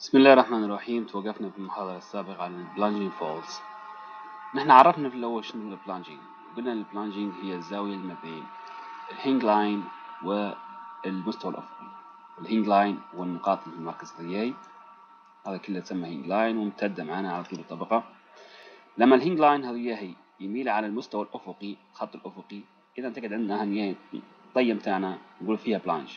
بسم الله الرحمن الرحيم. توقفنا في المحاضرة السابقة عن ال plunging folds نحن عرفنا في الأول شنو ال plunging قلنا ال plunging هي الزاوية ما بين ال hinge line والمستوى الأفقي ال hinge line هو النقاط اللي في المركز الرياي. هذا كله تسمى hinge line وممتدة معنا على طول الطبقة. لما ال hinge line هذه يميل على المستوى الأفقي الخط الأفقي إذا تقعد عندنا هنية الطية متاعنا نقول فيها plunge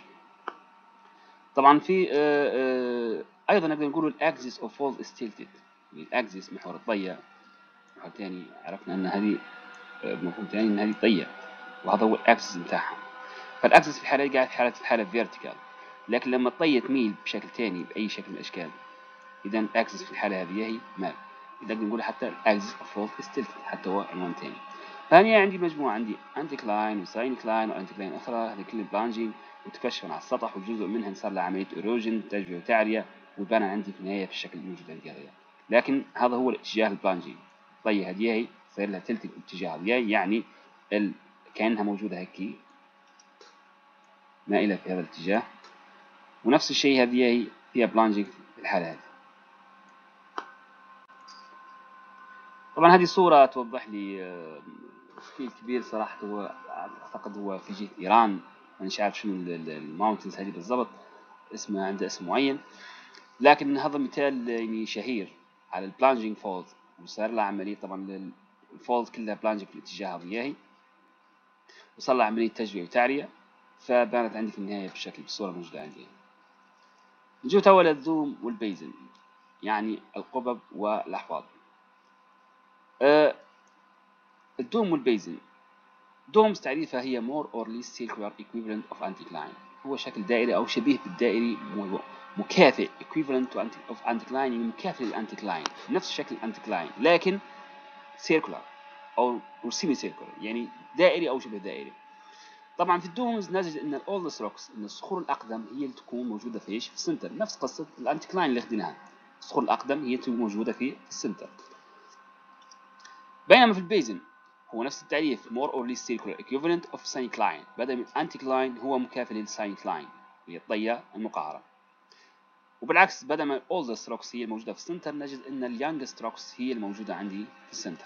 طبعا في آه، آه، أيضا نقدر نقول ال axis of fold is tilted ال axis محور الطية. محور ثاني عرفنا إن هذه مفهوم ثاني إن هذه طيه وهذا هو ال axis بتاعها. فال axis في الحالة قاعد في حالة في vertical لكن لما الطية تميل بشكل ثاني بأي شكل من الأشكال اذا ال axis في الحالة هذه هي مال. نقدر نقول حتى ال axis of fold is tilted حتى هو عنوان ثاني ثانيا عندي مجموعة عندي anticline و syncline و anticline أخرى هذه كل plunging وتكشف على السطح وجزء منها صار له عملية erosion تجوية وتعرية. ويبان عندي في النهاية في الشكل الموجود عندي هذا لكن هذا هو الاتجاه ال plunging طي هي صار لها tilt الاتجاه هذه يعني ال... كأنها موجودة هيك مائله في هذا الاتجاه. ونفس الشيء هذه فيها plunging في الحالة هذه. طبعا هذه صورة توضح لي آه، scale كبير صراحة هو أعتقد هو في جهة إيران. مش عارف شنو ال mountains هذه بالضبط. اسمها عنده اسم معين. لكن هذا مثال يعني شهير على ال plunging fold وصار له عملية طبعا ال fold كلها plunging في الاتجاه الرياهي وصار له عملية تجوية وتعرية فبانت عندي في النهاية بالشكل بالصورة الموجودة عندي نجو توا لل dome وال basin يعني القبب والأحواض. أه ال dome وال basin. domes تعريفها هي more or less circular equivalent of anticline. هو شكل دائري أو شبيه بالدائري مكافئ equivalent to anti of anticline يعني مكافئ لل anticline نفس شكل ال anticline لكن circular أو semi circular يعني دائري أو شبه دائري. طبعا في ال domes نجد إن ال oldest rocks إن الصخور الأقدم هي اللي تكون موجودة في إيش؟ في ال center نفس قصة ال anticline اللي اخذناها الصخور الأقدم هي تكون موجودة في ال center بينما في ال basin هو نفس التعريف more or less circular equivalent of syncline. بدل من anticline هو مكافئ لل syncline. هي الطية المقعرة وبالعكس بدل ما oldest rocks هي الموجودة في ال center نجد أن youngest rocks هي الموجودة عندي في ال center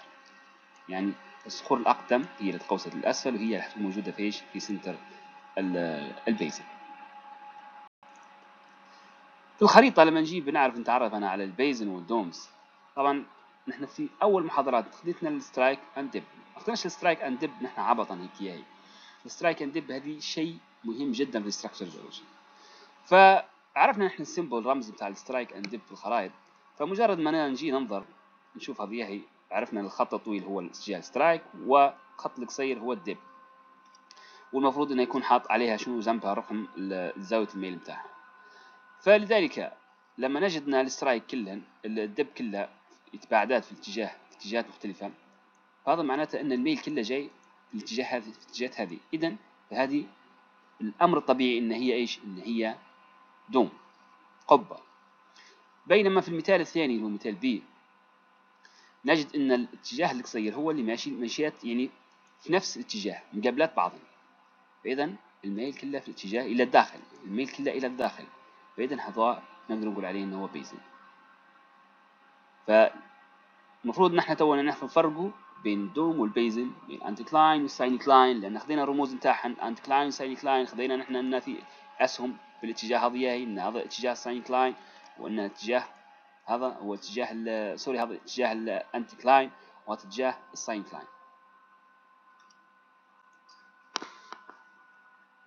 يعني الصخور الأقدم هي اللي تقوست للأسفل وهي الموجودة في إيش؟ في center ال basin في الخريطة لما نجيب بنعرف نتعرف أنا على ال basin وال domes طبعا نحن في أول محاضرات خدتنا ال strike and dip اخترناش ال strike and dip نحن عبطا هيك هي ال strike and dip هذه شيء مهم جدا في ال structure geology فعرفنا نحن ال symbol رمز بتاع ال strike and dip في الخرائط فمجرد ما نجي ننظر نشوف هذه هي عرفنا الخط الطويل هو الاتجاه strike وخط القصير هو ال dip. والمفروض إنه يكون حاط عليها شنو؟ جنبها رقم زاوية الميل بتاعها. فلذلك لما نجد ان ال strike كلهن ال dip كلها يتباعدات في الاتجاه في اتجاهات مختلفة فهذا معناته إن الميل كله جاي في الاتجاه هذه في الاتجاهات هذه. اذا فهذه الأمر الطبيعي إن هي إيش؟ إن هي dome قبة. بينما في المثال الثاني اللي هو مثال B نجد إن الاتجاه القصير هو اللي ماشي ماشيات يعني في نفس الاتجاه مقابلات بعضهم. فإذا الميل كله في الاتجاه إلى الداخل الميل كله إلى الداخل. فإذا هذا نقدر نقول عليه إنه هو basin. فالمفروض نحن تونا نحن نفرقه بين ال dome وال basin بين انتي كلاين والساين لأن خذينا الرموز نتاعهم anticline و syn خذينا نحن في أسهم. بالاتجاه هذه إن هذا اتجاه ال syncline وإن اتجاه هذا هو اتجاه sorry هذا اتجاه ال anticline وهذا اتجاه ال syncline.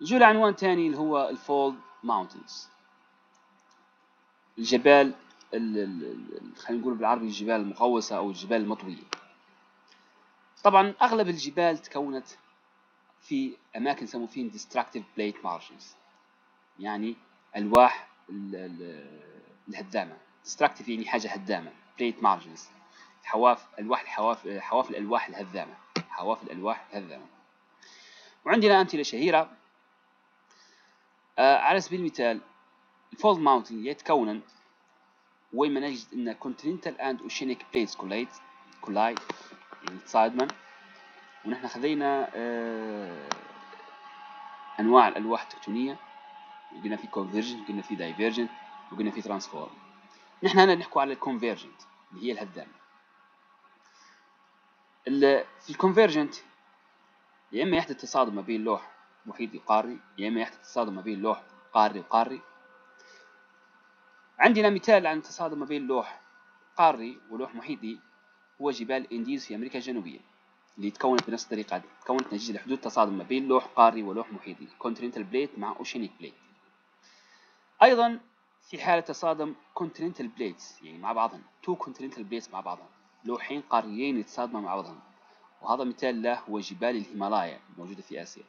نجي لعنوان ثاني اللي هو ال fold mountains الجبال خلينا نقول بالعربي الجبال المقوسة أو الجبال المطوية. طبعا أغلب الجبال تكونت في أماكن يسموا فيهم destructive plate margins. يعني ألواح الهدامة destructive يعني حاجة هدامة plate margins. حواف ألواح الحواف حواف الألواح الهدامة حواف الألواح الهدامة. وعندنا أمثلة شهيرة. آه على سبيل المثال الفولد ماونتن يتكون وين ما نجد إن continental and oceanic plates collide collide تصادما. ونحن خذينا آه أنواع الألواح التكتونية. قلنا في convergent قلنا في divergent وقلنا في transform نحن هنا نحكي على ال convergent اللي هي الهدامة. في ال convergent يا إما يحدث تصادم ما بين لوح محيطي وقاري يا إما يحدث تصادم ما بين لوح قاري وقاري. عندنا مثال عن التصادم ما بين لوح قاري ولوح محيطي هو جبال أنديز في أمريكا الجنوبية اللي تكونت بنفس الطريقة دي تكونت نتيجة لحدوث تصادم ما بين لوح قاري ولوح محيطي continental plate مع oceanic plate أيضا في حالة تصادم continental plates يعني مع بعضهم two continental plates مع بعضهم لوحين قاريين يتصادموا مع بعضهم. وهذا مثال له هو جبال الهيمالايا الموجودة في آسيا.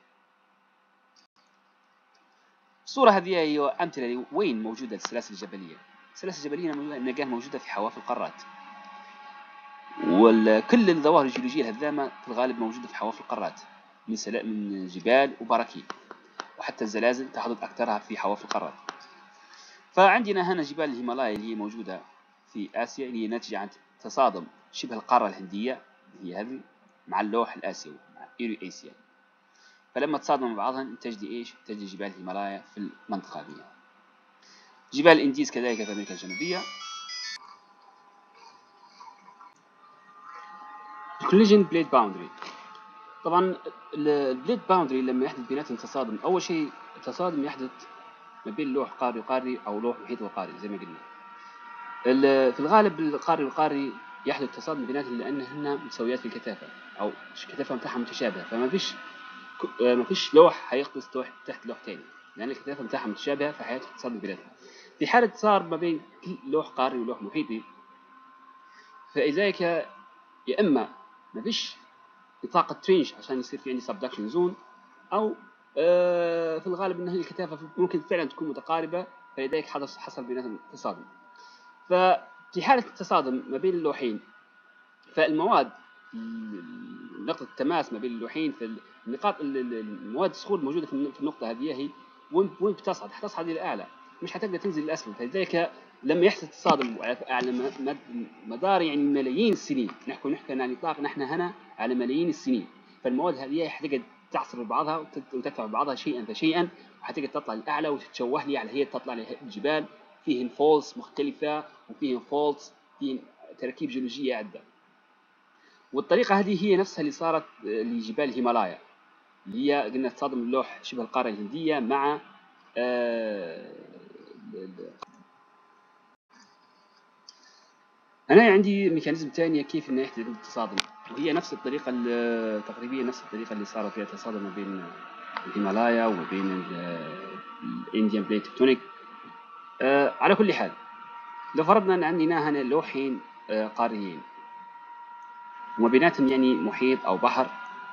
الصورة هذه هي أمثلة وين موجودة السلاسل الجبلية؟ السلاسل الجبلية نلقاها موجودة في حواف القارات. وكل الظواهر الجيولوجية الهدامة في الغالب موجودة في حواف القارات من. من جبال وبراكين وحتى الزلازل تحدث أكثرها في حواف القارات. فعندنا هنا جبال الهيمالايا اللي هي موجودة في آسيا اللي هي ناتجة عن تصادم شبه القارة الهندية هي هذه مع اللوح الآسيوي مع إيرو إيسيا فلما تصادموا مع بعضها انتج لي إيش؟ لي جبال الهيمالايا في المنطقة هذه. جبال الإنديز كذلك في أمريكا الجنوبية. ال collision plate boundary طبعا ال plate boundary لما يحدث بيناتهم تصادم أول شيء التصادم يحدث ما بين لوح قاري وقاري أو لوح محيط وقاري زي ما قلنا. في الغالب القاري والقاري يحدث تصادم بيناتهم لأنهن متساويات في الكثافة أو الكثافة متاعها متشابهة. فما فيش آه، ما فيش لوح حيقفز تحت لوح تاني لأن الكثافة متاعها متشابهة فحيحدث تصادم بيناتهم في حالة صار ما بين لوح قاري ولوح محيطي فلذلك يا إما ما فيش نطاق trench عشان يصير في عندي subduction zone آه، في الغالب أن الكثافة ممكن فعلا تكون متقاربة فلذلك حدث حصل بيناتهم تصادم. ففي حالة التصادم ما بين اللوحين فالمواد نقطة التماس ما بين اللوحين في النقاط المواد الصخور الموجودة في النقطة هذه هي وين وين بتصعد؟ حتصعد إلى الأعلى مش حتقدر تنزل لأسفل فلذلك لما يحصل تصادم على مدار يعني ملايين السنين. نحكي نحكي عن نطاق نحن هنا على ملايين السنين. فالمواد هذه حتقعد تعصر بعضها وتدفع بعضها شيئا فشيئا وحتقعد تطلع للأعلى وتتشوه لي على هي تطلع للجبال فيهم folds مختلفة وفيهم faults فيهم تركيب جيولوجية عدة. والطريقة هذه هي نفسها اللي صارت لجبال الهيمالايا اللي هي قلنا تصادم اللوح شبه القارة الهندية مع آه أنا عندي mechanism ثانية كيف إنه يحدث التصادم وهي نفس الطريقة تقريبا نفس الطريقة اللي صارت فيها تصادم ما بين الهيمالايا وما بين ال Indian plate tectonic. آه على كل حال لو فرضنا أن عندنا هنا لوحين آه قاريين وما بيناتهم يعني محيط أو بحر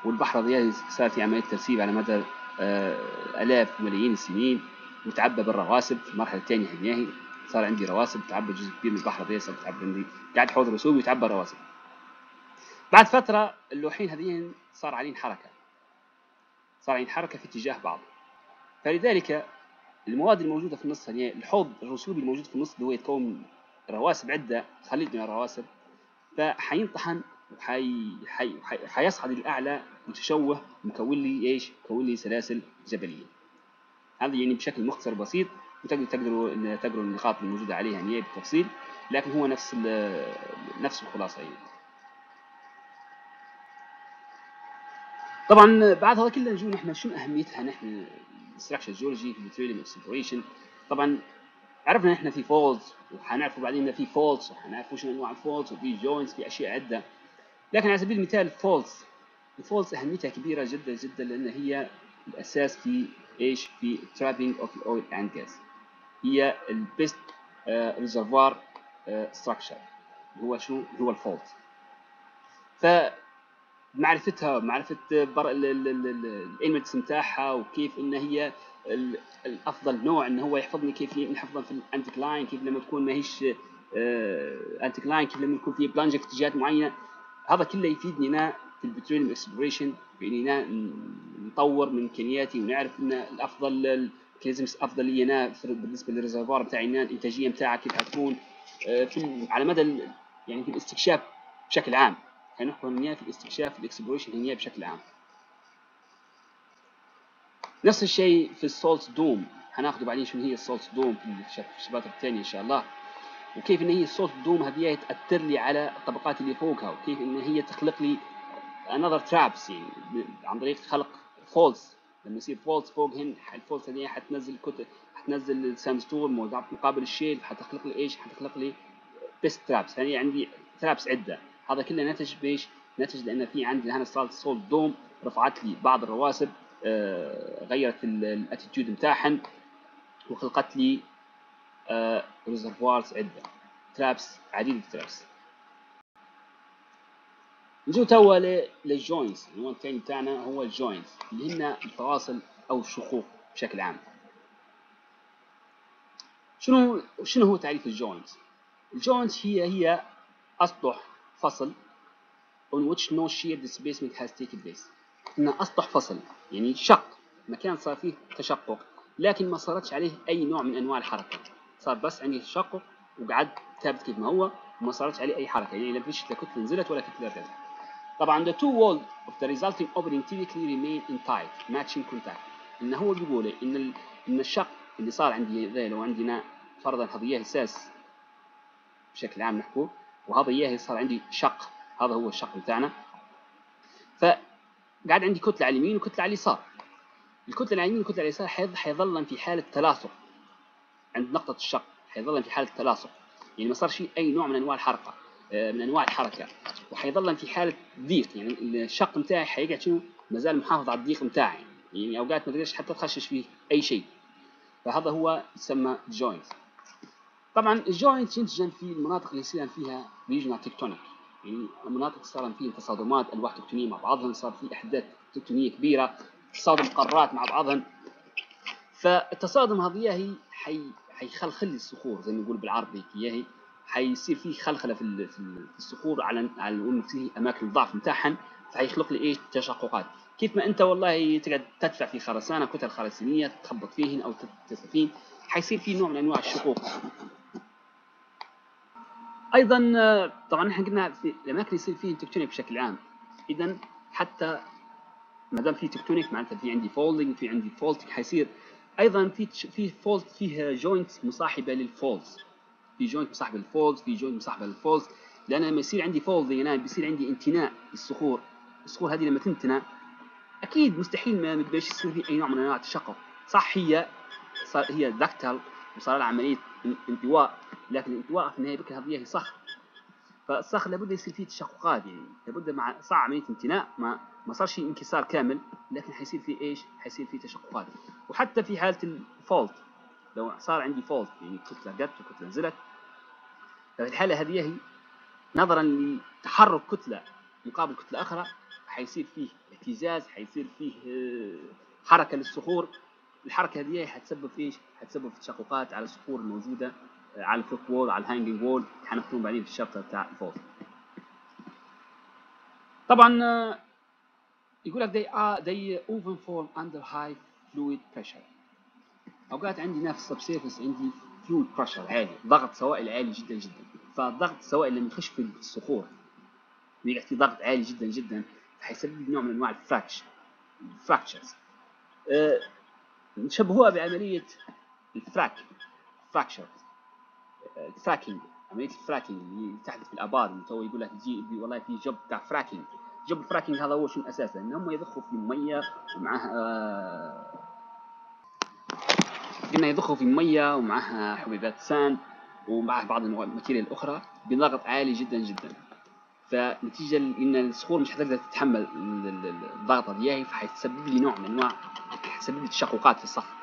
والبحر هذا صار في عملية ترسيب على مدى آه آلاف ملايين السنين متعبى بالرواسب في المرحلة الثانية هي صار عندي رواسب تعبى جزء كبير من البحر هذا صار تعبى عندي قاعد حوض رسوب ويتعبى رواسب بعد فترة اللوحين هذين صار عليهم حركة صار عليهم حركة في اتجاه بعض فلذلك المواد الموجودة في النص يعني الحوض الرسوبي الموجود في النص هو يتكون رواسب عدة خليط من الرواسب فحينطحن وحي حي حيصعد الأعلى متشوه مكون لي إيش؟ مكون لي سلاسل جبلية هذا يعني بشكل مختصر بسيط وتقدروا تقدروا تقروا النقاط الموجودة عليها يعني بالتفصيل لكن هو نفس نفس الخلاصة يعني. طبعا بعد هذا كله نجي نحن. شنو أهميتها نحن؟ Structure geology ال petroleum exploration طبعا عرفنا إحنا في folds وحنعرفوا بعدين إن في faults وحنعرفوا شنو أنواع ال folds وفي joints في أشياء عدة. لكن على سبيل المثال ال folds ال folds أهميتها كبيرة جدا جدا لأن هي الأساس في إيش؟ في trapping of ال oil and gas هي ال best reservoir structure هو شو؟ هو ال folds ف معرفتها معرفة ال elements بتاعها وكيف إن هي الأفضل نوع إن هو يحفظني كيف نحفظها في ال anticline كيف لما تكون ما هيش anticline كيف لما يكون في plunge في اتجاهات معينة. هذا كله يفيدنا في ال petroleum exploration باننا نطور من إمكانياتي ونعرف إن الأفضل ال mechanisms أفضل لي بالنسبة لل reservoir بتاعي الإنتاجية بتاعها كيف حتكون في على مدى يعني في الاستكشاف بشكل عام. هنحكم المياه في الاستكشاف ال exploration المياه بشكل عام. نفس الشيء في ال salt dome. هناخده بعدين شنو هي ال salt dome في ال chapters الثانية إن شاء الله. وكيف إن هي ال salt dome هذه تأثر لي على الطبقات اللي فوقها وكيف إن هي تخلق لي another traps يعني عن طريق خلق faults لما يصير faults فوقهن ال faults هذه حتنزل كتل حتنزل ال sandstone مقابل ال shale حتخلق لي إيش؟ حتخلق لي best traps هذه عندي traps عدة. هذا كله نتج بإيش؟ نتج لأن في عندي هنا صارت salt dome رفعت لي بعض الرواسب آه غيرت ال attitude بتاعهن وخلقت لي آه reservoirs عدة traps عديده traps نجو توا لل joints العنوان الثاني بتاعنا هو ال joints اللي هن الفواصل أو الشقوق بشكل عام. شنو شنو هو تعريف ال joints الجوينتس هي هي أسطح فصل on which no shear displacement has taken place. انها أسطح فصل يعني شق مكان صار فيه تشقق لكن ما صارتش عليه أي نوع من أنواع الحركة. صار بس عندي تشقق وقعد ثابت كيف ما هو وما صارتش عليه أي حركة يعني لا فيش لا كتلة نزلت ولا كتلة ارتفعت طبعا the two wall of the resulting opening typically remain in tight matching contact إن هو بيقول إن ال... إن الشق اللي صار عندي لو عندنا فرضا هذا اياه أساس بشكل عام نحكوه وهذا إياه صار عندي شق. هذا هو الشق بتاعنا. فقاعد عندي كتلة على اليمين وكتلة على اليسار. الكتلة على اليمين والكتله على اليسار حيظلن في حالة تلاصق. عند نقطة الشق حيظلن في حالة تلاصق. يعني ما صار شيء أي نوع من أنواع الحركة من أنواع الحركة. وحيظل في حالة ضيق. يعني الشق نتاعي حيقعد شنو؟ مازال محافظ على الضيق نتاعي يعني أوقات ما تقدرش حتى تخشش فيه أي شيء. فهذا هو يسمى joint طبعا ال joint ينتج في المناطق اللي يصير فيها regional tectonic؟ يعني المناطق صار فيها تصادمات ألواح تكتونية مع بعضهم صار في أحداث تكتونية كبيرة تصادم قارات مع بعضهم فالتصادم هذه هي حي حيخلخل الصخور زي ما نقول بالعربي هي حيصير في خلخلة في في الصخور على على انه في أماكن الضعف نتاعهن فحيخلق لي إيش؟ تشققات. كيف ما أنت والله تقعد تدفع في خرسانة كتل خرسانية تخبط فيهن أو تستفين حيصير في نوع من أنواع الشقوق. أيضا طبعا إحنا قلنا في الاماكن يصير فيه tectonic بشكل عام اذا حتى ما دام في tectonic معناتها في عندي folding في عندي faulting حيصير. أيضا في في fault فيه joints مصاحبة لل faults في joint مصاحبة لل folds في joint مصاحبة لل folds لأن لما يصير عندي fold هنا بيصير عندي انتناء للصخور. الصخور هذه لما تنتنى أكيد مستحيل ما يصير في أي نوع من أنواع التشقق. صح هي هي ductile وصار لها عمليه انطواء لكن الانطواء في النهاية بكره هذه هي صخر. فالصخر لابد يصير فيه تشققات يعني لابد مع صار عملية انتناء ما ما صار شيء انكسار كامل لكن حيصير في إيش؟ حيصير في تشققات. وحتى في حالة ال fault لو صار عندي fault يعني كتله جت وكتله نزلت ففي الحالة هذه هي نظرا لتحرك كتلة مقابل كتلة أخرى حيصير فيه اهتزاز حيصير فيه حركة للصخور. الحركة هذه حتسبب إيش؟ حتسبب في تشققات على الصخور الموجودة على ال block wall على ال hanging wall. حناخذهم بعدين في ال chapter بتاع ال fault طبعا يقول لك they are they often form under high fluid pressure. أوقات عندي نفس سبسيرفس عندي fluid pressure عالي ضغط سوائل عالي جدا جدا. فالضغط السوائل لما يخش في الصخور بيقعد في ضغط عالي جدا جدا فحيسبب نوع من أنواع ال frac ال fractures أه نشبهوها بعملية ال frac fracture ال fracking عملية ال fracking اللي تحدث في الابار تو يقول لك يجي والله في job بتاع fracking job ال fracking هذا هو شنو أساسا إن هم يضخوا في ميه ومعها آه قلنا يضخوا في ميه ومعها حبيبات sand ومعها بعض ال material الأخرى بضغط عالي جدا جدا. فنتيجة إن الصخور مش حتقدر تتحمل الضغط دياهي فحيسبب لي نوع من انواع حتسبب لي تشققات في الصخر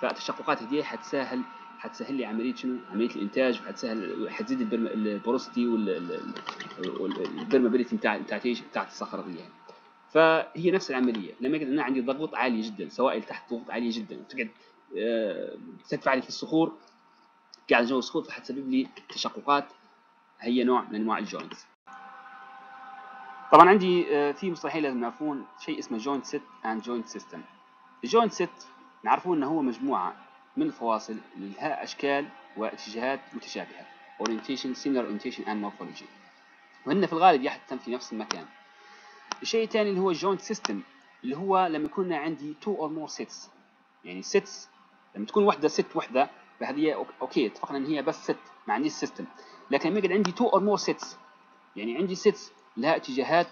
فالتشققات دي حتسهل حتسهل لي عملية شنو؟ عملية الإنتاج وحتسهل حتزيد ال porosity وال permeability بتاع بتاعت إيش؟ بتاعت الصخره دي يعني. فهي نفس العملية لما يقعد أنا عندي ضغط عالي جدا سوائل تحت ضغط عالية جدا وتقعد تدفع لي في الصخور قاعد جوا الصخور فحتسبب لي تشققات هي نوع من أنواع ال joints طبعا عندي في مصطلحين لازم نعرفون شيء اسمه joint set and joint system ال joint set نعرفون إنه هو مجموعة من الفواصل لها أشكال واتجاهات متشابهة orientation similar orientation and morphology. وهن في الغالب يحدثن في نفس المكان. الشيء الثاني اللي هو ال joint system اللي هو لما يكون عندي two or more sets يعني sets لما تكون وحدة set وحدة فهذه okay اتفقنا إن هي بس set ما عنديش system لكن لما يقعد عندي two or more sets يعني عندي sets لها اتجاهات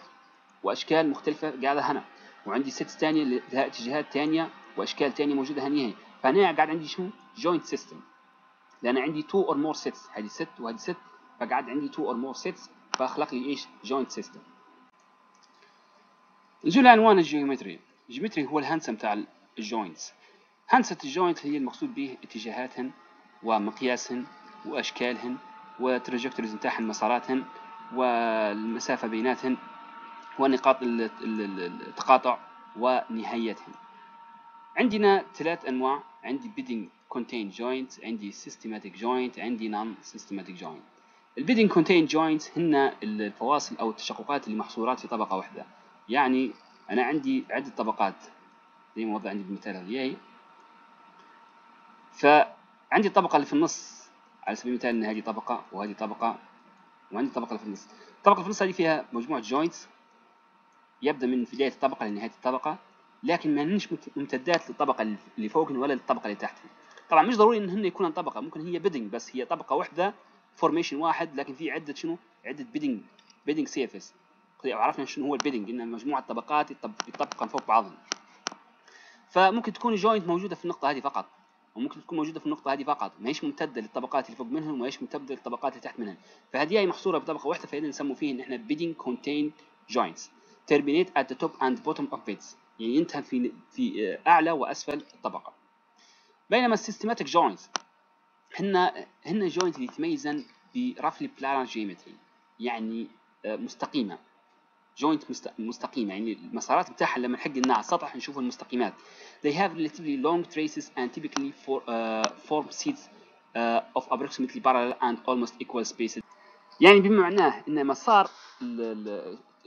وأشكال مختلفة قاعدة هنا. وعندي sets ثانية لها اتجاهات ثانية وأشكال ثانية موجودة هنا فهنا قاعد عندي شو joint system لأن عندي two or more sets هذه set وهذه set. فقعد عندي two or more sets فأخلق لي إيش؟ joint system نجي لعنوان ال geometry. ال geometry هو الهندسه بتاع ال joints. هندسه ال joint هي المقصود به اتجاهاتهن ومقياسهن وأشكالهن و trajectories نتاعهن مساراتهن والمسافة بيناتهن ونقاط التقاطع ونهايتهن. عندنا ثلاث أنواع. عندي bedding contained joint عندي systematic joint عندي non systematic joint. ال bedding contained joint هن الفواصل أو التشققات اللي محصورات في طبقة واحدة. يعني أنا عندي عدة طبقات. زي ما وضع عندي بالمثال هذه فعندي الطبقة اللي في النص على سبيل المثال إن هذه طبقة وهذه طبقة. وعندي اللي في النص الطبقه في النص هذه فيها مجموعة joints يبدأ من بداية الطبقة لنهاية الطبقة لكن ما هنش ممتدات للطبقة اللي فوقهم ولا للطبقة اللي تحتهم طبعا مش ضروري إن هن يكونوا طبقة ممكن هي bedding بس هي طبقة واحدة formation واحد لكن في عدة شنو؟ عدة bedding bedding surface عرفنا شنو هو ال bedding إن مجموعة طبقات يطبقن فوق بعضهم فممكن تكون joint موجودة في النقطة هذه فقط. وممكن تكون موجودة في النقطة هذه فقط. ما هيش ممتدة للطبقات اللي فوق منهم وما هيش ممتدة للطبقات اللي تحت منهم. فهذه هي محصورة بطبقه واحدة فهذا نسموا فيه إن إحنا bedding contained joints terminate at the top and bottom of beds يعني ينتهي في في أعلى وأسفل الطبقة. بينما ال systematic joints هن هن joint اللي يتميزن ب roughly planar geometry يعني مستقيمة. joint مستقيمه يعني المسارات بتاعها لما نحق لنا على السطح نشوف المستقيمات. They have relatively long traces and typically for, uh, form sets uh, of approximately parallel and almost equal spaces. يعني بما معناه إن مسار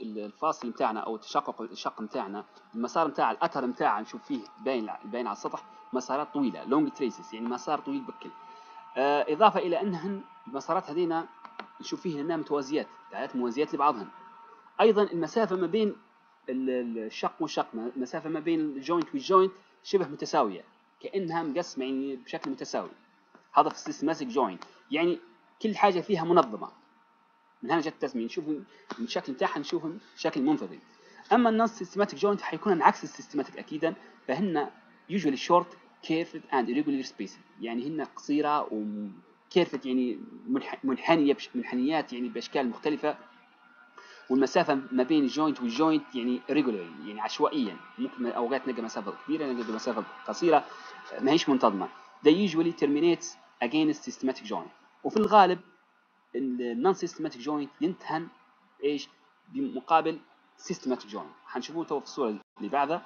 الفاصل بتاعنا أو التشقق الشق بتاعنا المسار بتاع الأثر بتاعه نشوف فيه باين باين على السطح مسارات طويلة long traces يعني مسار طويل بكل. آه إضافة إلى أنهن المسارات هذينا نشوف فيه إنها متوازيات تعالات موازيات لبعضهن. أيضا المسافة ما بين الشق والشق المسافه ما بين ال joint وال joint شبه متساوية كأنها مقسمة يعني بشكل متساوي. هذا في ال systematic joint يعني كل حاجة فيها منظمة. من هنا جت التسمية نشوف من الشكل بتاعها نشوفهم بشكل منتظم أما ال non systematic joint حيكون عكس ال systematic اكيدا فهن usually short curved and irregular spaces يعني هن قصيرة و curved يعني منحنية منحنيات يعني بأشكال مختلفة. والمسافة ما بين ال joint وال joint يعني irregular يعني عشوائيا. ممكن أوقات نلقى مسافة كبيرة نلقى مسافة قصيرة ما هيش منتظمة. They usually terminates against systematic joint. وفي الغالب ال non systematic joint ينتهن إيش؟ بمقابل systematic joint حنشوفوه تو في الصورة اللي بعدها.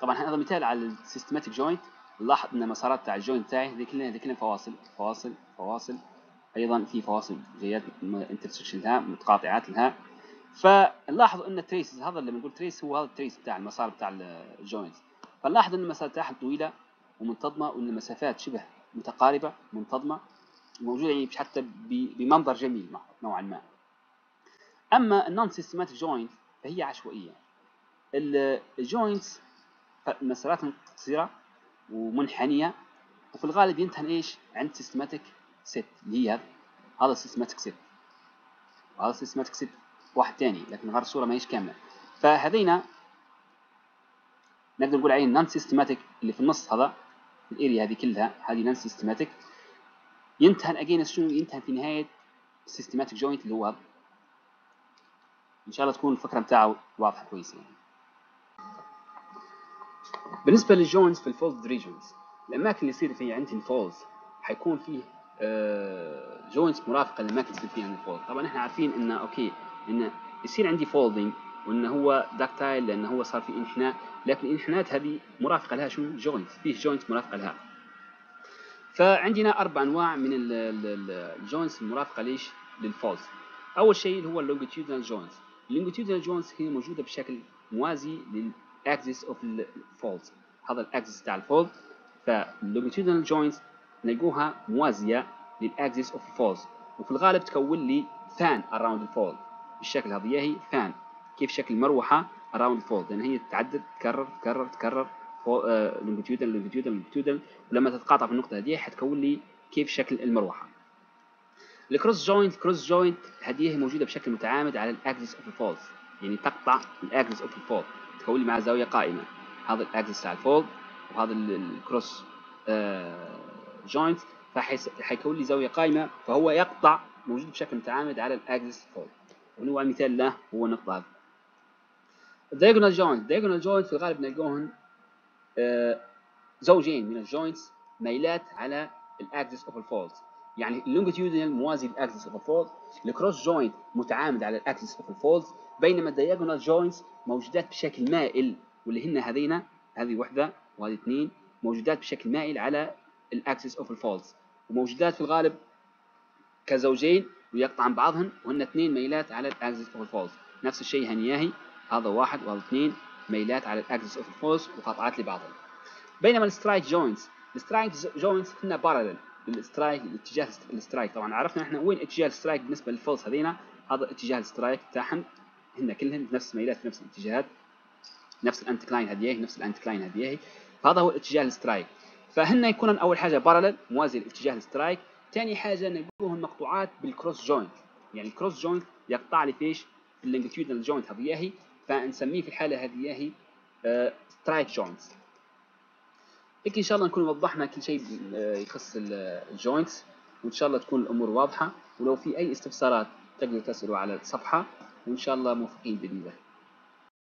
طبعا هذا مثال على ال systematic joint نلاحظ إن المسارات تاع ال joint تاعي هذه كلها فواصل فواصل فواصل. أيضا في فواصل جيات intersection لها متقاطعات لها. فنلاحظ إن ال trace هذا اللي بنقول trace هو هذا ال trace بتاع المسار بتاع ال joint فنلاحظ إن المسار تاعها طويلة ومنتظمة وإن المسافات شبه متقاربة منتظمة موجودة يعني حتى بمنظر جميل نوعا ما. أما ال non systematic joint فهي عشوائية. ال joints مسارات قصيرة ومنحنية وفي الغالب ينتهي إيش؟ عند systematic set اللي هي هذا ال systematic set وهذا ال systematic set واحد ثاني لكن غير الصورة ما هيش كاملة. فهذينا نقدر نقول عليه non systematic اللي في النص هذا ال area هذه كلها هذه non systematic ينتهي against شنو؟ ينتهي في نهاية systematic joint اللي هو إن شاء الله تكون الفكرة بتاعه واضحة كويس يعني بالنسبة لل joints في ال fold regions الأماكن اللي يصير فيها عندي ال folds حيكون فيه joints آه، مرافقة للاماكن يصير فيها ال fold طبعا إحنا عارفين انه okay انه يصير عندي folding وإن هو ductile لأن هو صار في انحناء لكن الانحناءات هذه مرافقة لها شنو؟ joint فيه joint مرافقة لها. فعندنا أربع أنواع من ال joints المرافقه ليش؟ لل folds أول شيء هو ال longitudinal joints ال longitudinal joints هي موجودة بشكل موازي لل axis of ال folds هذا ال axis تاع ال fold فال longitudinal joints نلقوها موازية لل axis of ال folds وفي الغالب تكون لي fan around ال fold بالشكل هذا هي fan كيف شكل مروحه around ال fold لأن هي تتعدد تكرر تكرر تكرر longitudinal longitudinal longitudinal ولما تتقاطع في النقطة هذه حتكون لي كيف شكل المروحة. ال cross joint cross joint هذه موجودة بشكل متعامد على ال axis of ال fold يعني تقطع ال axis of ال fold تكون لي مع زاوية قائمة. هذا ال axis تاع ال fold وهذا ال cross joint فحيكون لي زاوية قائمة فهو يقطع موجود بشكل متعامد على ال axis fold ونوع مثال له هو النقطه هذه ال diagonal joint ال diagonal joint في الغالب نلقوهن آه، زوجين من ال joints ميلات على ال axis of ال fold يعني ال longitudinal موازي لل axis of ال fold ال cross joint متعامد على ال axis of ال fold بينما ال diagonal joints موجودات بشكل مائل واللي هن هذين هذه وحدة وهذه اثنين موجودات بشكل مائل على ال axis of ال folds وموجودات في الغالب كزوجين ويقطع عن بعضهن وهن اثنين ميلات على ال axis of ال folds نفس الشيء هنياهي هذا واحد وهذا اثنين ميلات على ال axis of ال folds وقطعات لبعضهم بينما ال strike joints ال strike joints هن parallel لل strike الاتجاه ال strike طبعا عرفنا إحنا وين اتجاه ال strike بالنسبة لل folds هذينا. هذا اتجاه ال strike تاعهم هن كلهن نفس ميلات في نفس الاتجاهات نفس ال anticline هذياه نفس ال anticline هذياه فهذا هو اتجاه ال strike فهن يكونن أول حاجة parallel موازي لاتجاه ال strike ثاني حاجة نلقوهم مقطوعات بال cross joint يعني ال cross joint يقطع لي فيش في ال longitudinal joint هذياه فنسميه في الحالة هذياه strike joints هيك إن شاء الله نكون وضحنا كل شيء آه، يخص ال joints وإن شاء الله تكون الأمور واضحة. ولو في أي استفسارات تقدروا تسالوا على الصفحة وإن شاء الله موفقين باذن الله